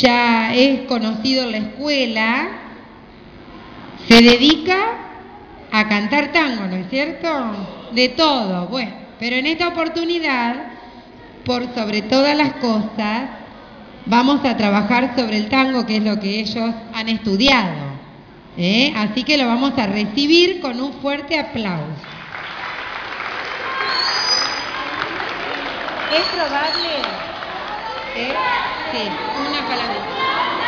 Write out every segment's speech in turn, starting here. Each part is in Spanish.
ya es conocido en la escuela, se dedica a cantar tango, ¿no es cierto? De todo, bueno, pero en esta oportunidad, por sobre todas las cosas, vamos a trabajar sobre el tango, que es lo que ellos han estudiado. ¿eh? Así que lo vamos a recibir con un fuerte aplauso. Es probable. Sí, una palabra.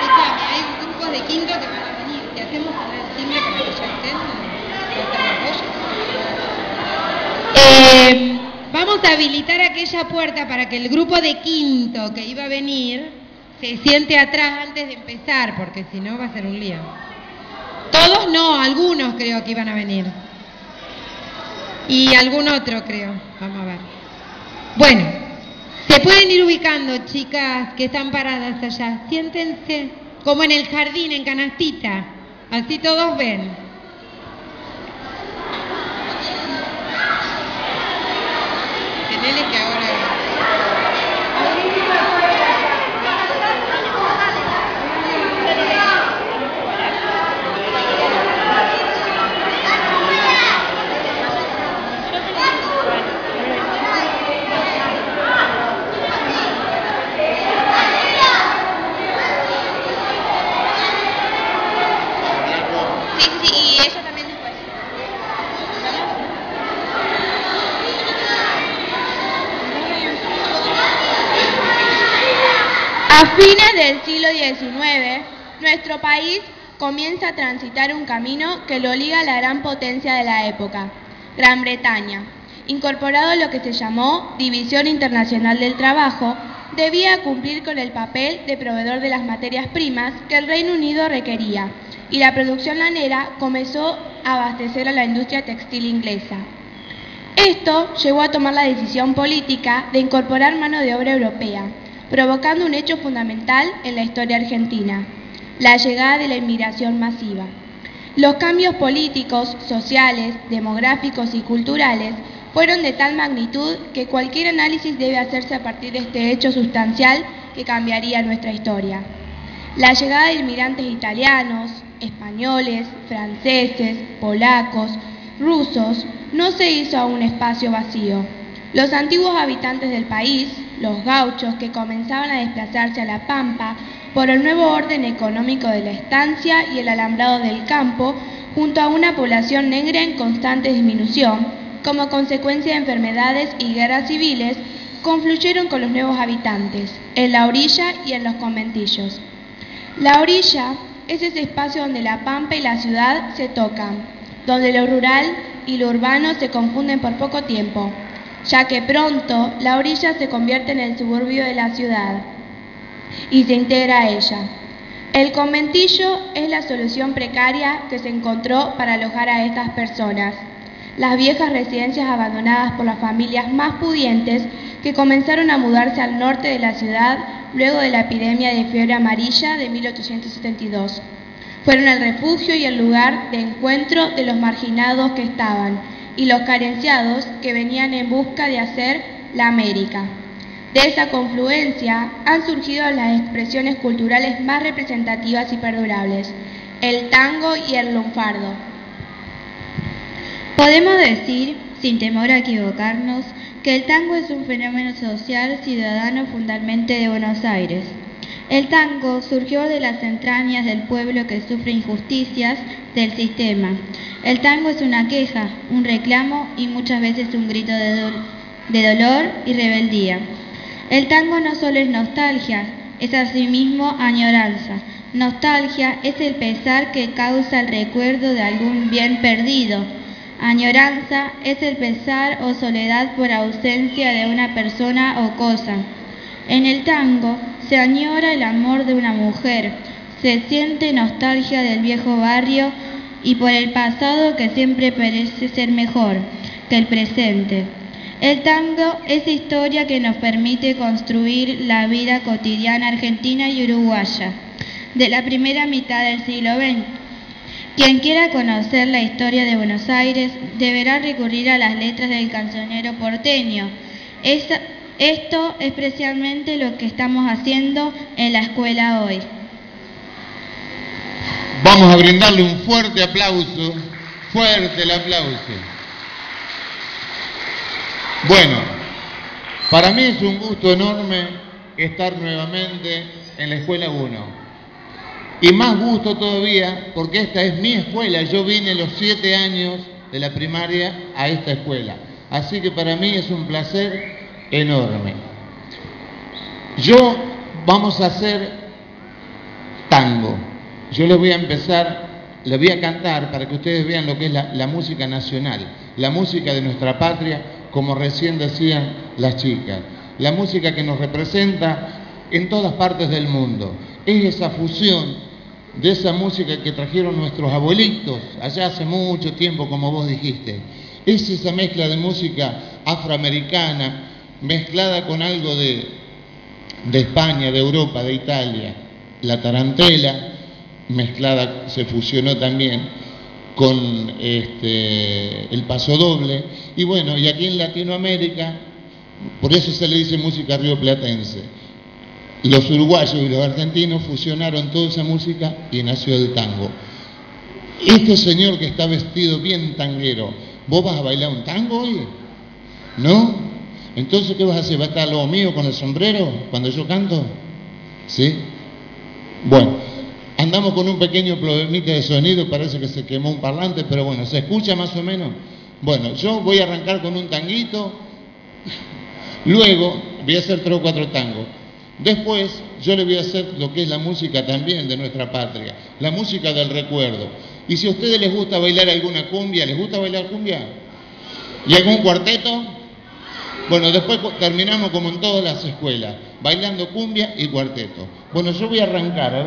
Escúchame, hay grupos de quinto que van a venir. ¿Te hacemos el timbre para que ya estén? Eh, vamos a habilitar aquella puerta para que el grupo de quinto que iba a venir se siente atrás antes de empezar, porque si no va a ser un lío. Todos no, algunos creo que iban a venir. Y algún otro creo. Vamos a ver. Bueno, se pueden ir ubicando, chicas que están paradas allá. Siéntense como en el jardín, en canastita. Así todos ven. Que. Y también después. A fines del siglo XIX, nuestro país comienza a transitar un camino que lo liga a la gran potencia de la época, Gran Bretaña. Incorporado a lo que se llamó División Internacional del Trabajo, debía cumplir con el papel de proveedor de las materias primas que el Reino Unido requería, y la producción lanera comenzó a abastecer a la industria textil inglesa. Esto llevó a tomar la decisión política de incorporar mano de obra europea, provocando un hecho fundamental en la historia argentina, la llegada de la inmigración masiva. Los cambios políticos, sociales, demográficos y culturales fueron de tal magnitud que cualquier análisis debe hacerse a partir de este hecho sustancial que cambiaría nuestra historia. La llegada de inmigrantes italianos, españoles, franceses, polacos, rusos, no se hizo a un espacio vacío. Los antiguos habitantes del país, los gauchos que comenzaban a desplazarse a la pampa por el nuevo orden económico de la estancia y el alambrado del campo, junto a una población negra en constante disminución, como consecuencia de enfermedades y guerras civiles, confluyeron con los nuevos habitantes, en la orilla y en los conventillos. La orilla es ese espacio donde la pampa y la ciudad se tocan, donde lo rural y lo urbano se confunden por poco tiempo, ya que pronto la orilla se convierte en el suburbio de la ciudad y se integra a ella. El conventillo es la solución precaria que se encontró para alojar a estas personas, las viejas residencias abandonadas por las familias más pudientes que comenzaron a mudarse al norte de la ciudad luego de la epidemia de fiebre amarilla de 1872. Fueron el refugio y el lugar de encuentro de los marginados que estaban y los carenciados que venían en busca de hacer la América. De esa confluencia han surgido las expresiones culturales más representativas y perdurables, el tango y el lunfardo. Podemos decir, sin temor a equivocarnos, que el tango es un fenómeno social ciudadano fundamentalmente de Buenos Aires. El tango surgió de las entrañas del pueblo que sufre injusticias del sistema. El tango es una queja, un reclamo y muchas veces un grito de, de dolor y rebeldía. El tango no solo es nostalgia, es asimismo añoranza. Nostalgia es el pesar que causa el recuerdo de algún bien perdido. Añoranza es el pesar o soledad por ausencia de una persona o cosa. En el tango se añora el amor de una mujer, se siente nostalgia del viejo barrio y por el pasado que siempre parece ser mejor que el presente. El tango es historia que nos permite construir la vida cotidiana argentina y uruguaya de la primera mitad del siglo XX. Quien quiera conocer la historia de Buenos Aires deberá recurrir a las letras del cancionero porteño. Esto es precisamente lo que estamos haciendo en la escuela hoy. Vamos a brindarle un fuerte aplauso, fuerte el aplauso. Bueno, para mí es un gusto enorme estar nuevamente en la Escuela 1. Y más gusto todavía porque esta es mi escuela. Yo vine los siete años de la primaria a esta escuela. Así que para mí es un placer enorme. Yo vamos a hacer tango. Yo les voy a empezar, les voy a cantar para que ustedes vean lo que es la, la música nacional, la música de nuestra patria, como recién decían las chicas, la música que nos representa en todas partes del mundo. Es esa fusión de esa música que trajeron nuestros abuelitos allá hace mucho tiempo, como vos dijiste. Es esa mezcla de música afroamericana mezclada con algo de, de España, de Europa, de Italia. La tarantela mezclada se fusionó también con este, el paso doble. Y bueno, y aquí en Latinoamérica, por eso se le dice música rioplatense los uruguayos y los argentinos fusionaron toda esa música y nació el tango. Este señor que está vestido bien tanguero, ¿vos vas a bailar un tango hoy? ¿No? Entonces, ¿qué vas a hacer? ¿Va a estar lo mío con el sombrero cuando yo canto? ¿Sí? Bueno, andamos con un pequeño problemita de sonido, parece que se quemó un parlante, pero bueno, ¿se escucha más o menos? Bueno, yo voy a arrancar con un tanguito, luego voy a hacer tres o cuatro tangos. Después yo le voy a hacer lo que es la música también de nuestra patria, la música del recuerdo. Y si a ustedes les gusta bailar alguna cumbia, ¿les gusta bailar cumbia? ¿Y algún cuarteto? Bueno, después terminamos como en todas las escuelas, bailando cumbia y cuarteto. Bueno, yo voy a arrancar. A.